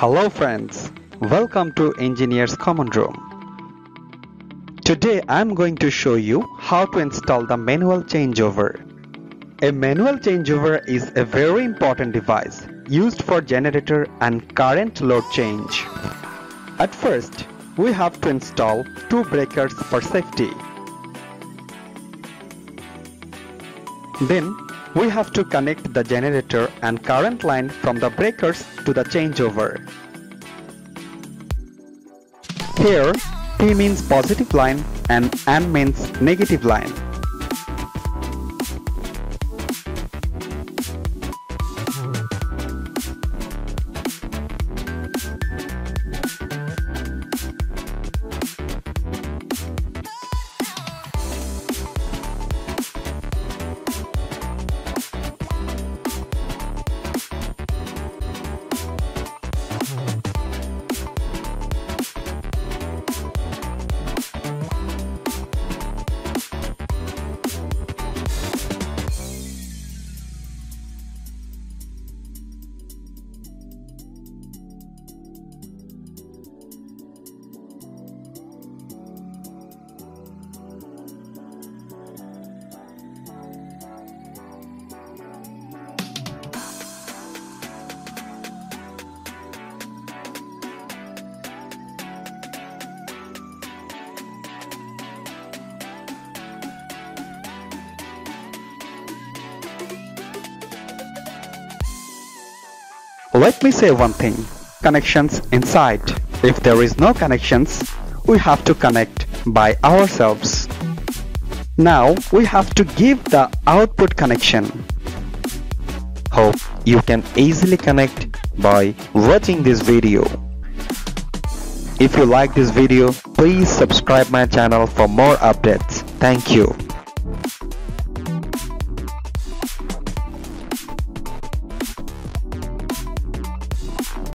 Hello friends, welcome to Engineers Common Room. Today I am going to show you how to install the manual changeover. A manual changeover is a very important device used for generator and current load change. At first, we have to install two breakers for safety. Then we have to connect the generator and current line from the breakers to the changeover. Here P means positive line and N means negative line. Let me say one thing. Connections inside. If there is no connections, we have to connect by ourselves. Now we have to give the output connection. Hope you can easily connect by watching this video. If you like this video, please subscribe my channel for more updates. Thank you.